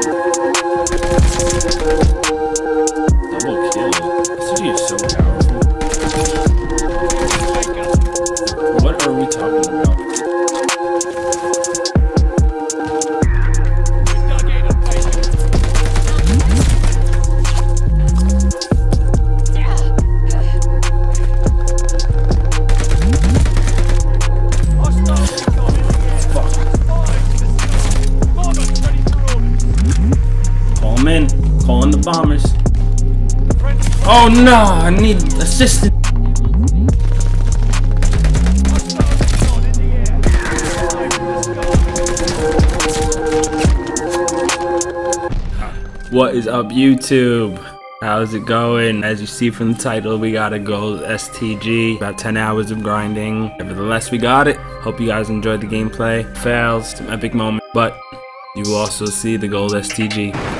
Double Oh no, I need assistance. What is up, YouTube? How's it going? As you see from the title, we got a gold STG. About 10 hours of grinding. Nevertheless, we got it. Hope you guys enjoyed the gameplay. Fails, some epic moment, but you will also see the gold STG.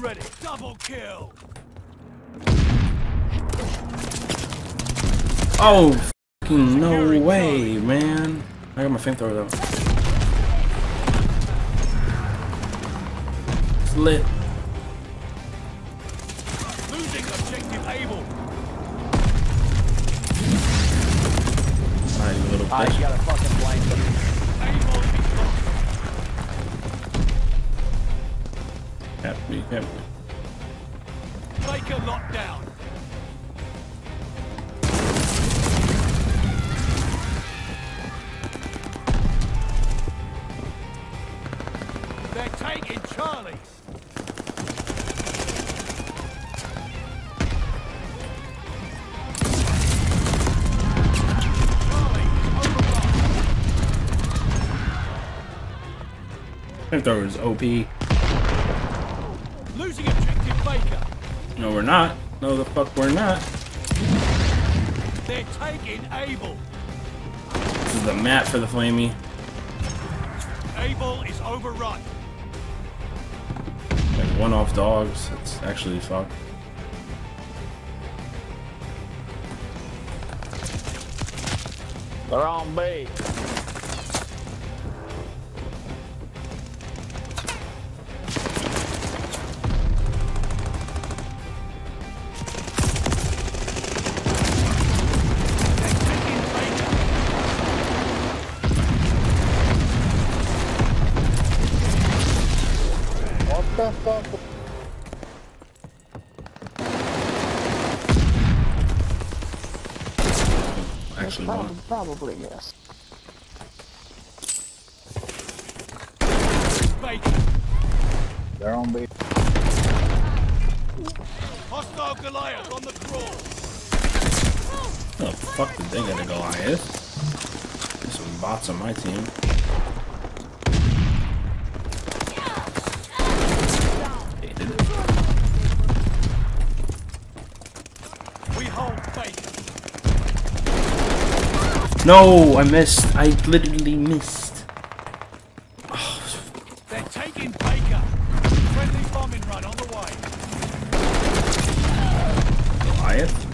ready. Double kill. Oh, fucking no way, man. I got my flamethrower though. It's lit. Losing objective able. Alright, little Ah, you bitch. got a fucking blanket. Can't be, can't be. Take a lockdown. They're taking Charlie. Flamethrower is OP. Losing objective Baker. No, we're not. No, the fuck, we're not. They're taking Abel. This is the map for the flamey. Abel is overrun. Like one off dogs. It's actually fucked. They're on B. fuck? Actually, one. Probably, probably yes. They're on B. Hostile Goliath on the crawl. Oh, fuck did they get a Goliath? There's some bots on my team. Hated. We hold Baker. No, I missed. I literally missed. They're taking Baker. Friendly bombing run on the way. Goliath?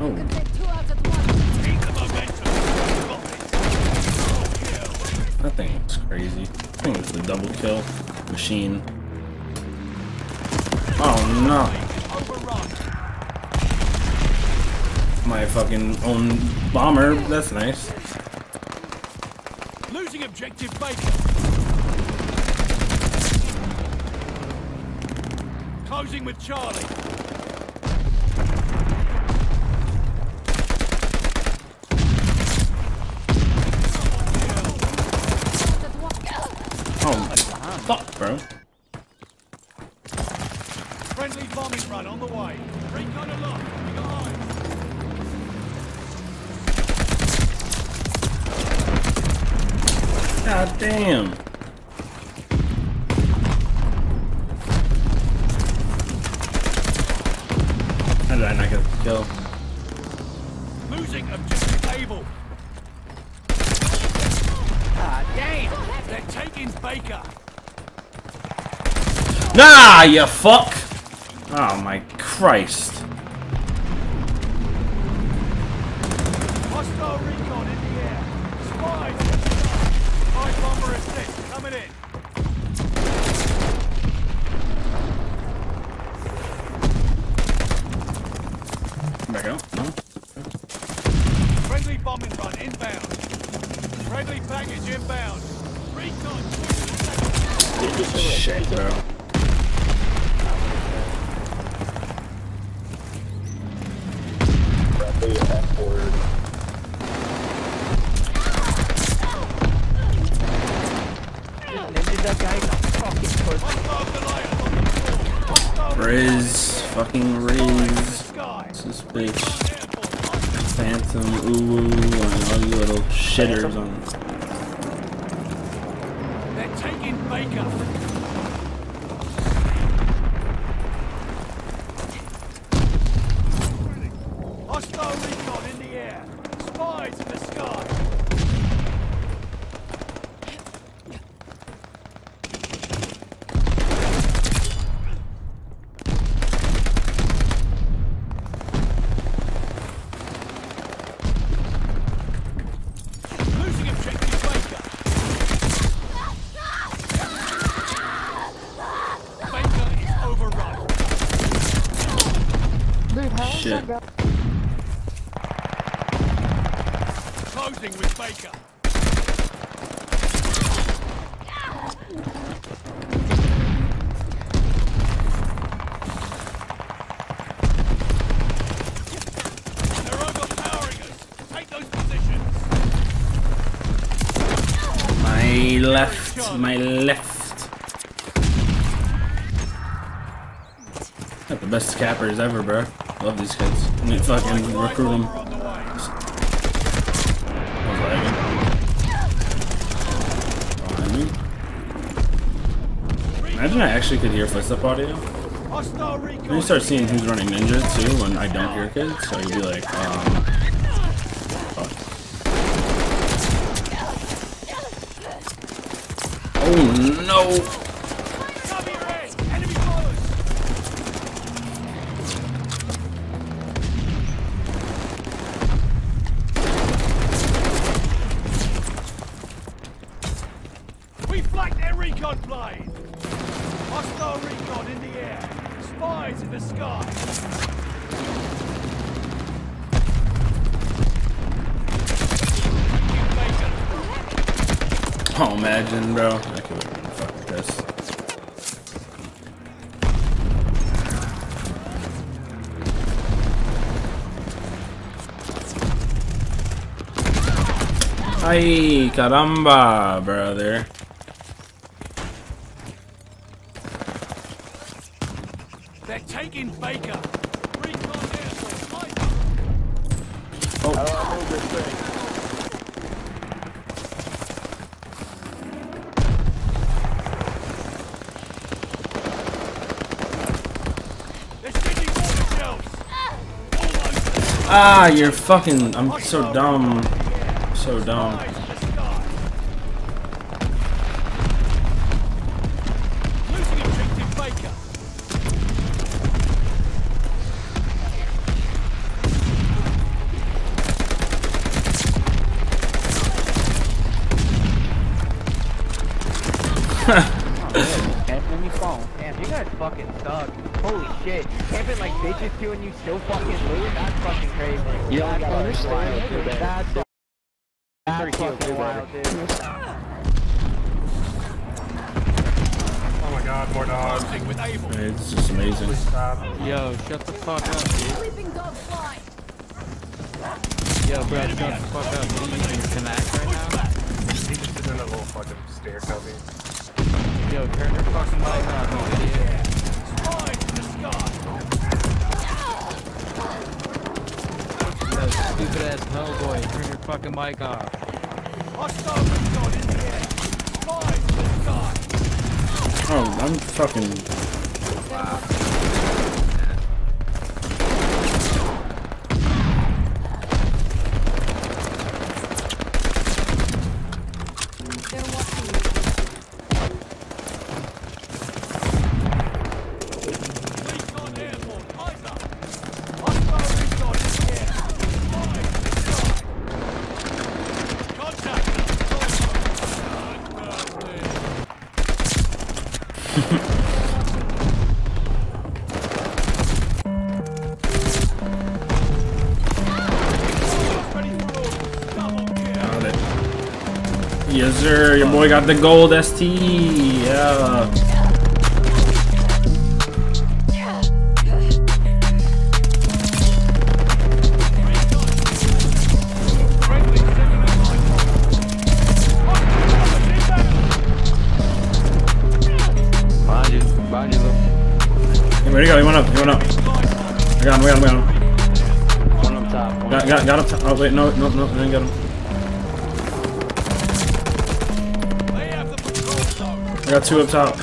Oh, Take two out at once. Keep the momentum. Got this. Kill. that thing was crazy. I think it was the double kill machine. Oh no my fucking own bomber. That's nice. Losing objective Baker. Closing with Charlie. Oh, fuck, bro. Friendly bombing run on the way. Recon. God damn. How did I not get the kill? Losing objective able. Ah, damn. They're taking Baker. Nah, you fuck! Oh my Christ. Hostile recon in the air. Spies. Spy bomber assist coming in. Back out. No? Friendly bombing run inbound. Friendly package inbound. Recon. Shit, bro. Just ninja that guy in the fucking pussy. Hostile Goliath on the floor. Hostile Riz. Fucking Riz. Airborne. Phantom, ooh, and all you little shitters on. They're taking Baker. Hostile recon in the air. Spies in the sky. Losing objective Baker. Baker is overrun. Shit. Closing with Baker. They're overpowering us. Take those positions. My left, my left. Got the best cappers ever, bro. Love these kids. Fucking recruit them. Imagine I actually could hear footstep audio. Then you start seeing who's running ninja too when I don't hear kids, so you'd be like, um. Oh no! Cover your head. Enemy followers. We flanked their recon plane. Hostile recon in the air. Spies in the sky. Baker. Oh, imagine, bro. I could have been fucking pissed. Ay, caramba, brother. They're taking Baker. Recon Ah, you're fucking. I'm so dumb. So dumb. Eyes guys fucking suck. Holy shit. Camping like bitches do and you still fucking lose? That's fucking crazy. You don't understand. Wild, dude. That's that's fucking wild, dude. Oh my god, more dogs. Closing with Able. It's just amazing. Stop. Yo, shut the fuck up, dude. Sleeping dog fly. Yo, bro, shut the fuck up. What are Oh, I'm fucking Got. Yes, sir. Your boy got the gold ST. Yeah. got him. Oh, wait, no, no, no, I didn't get him. I got two up top.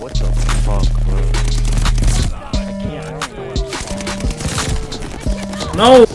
What the fuck, bro? No!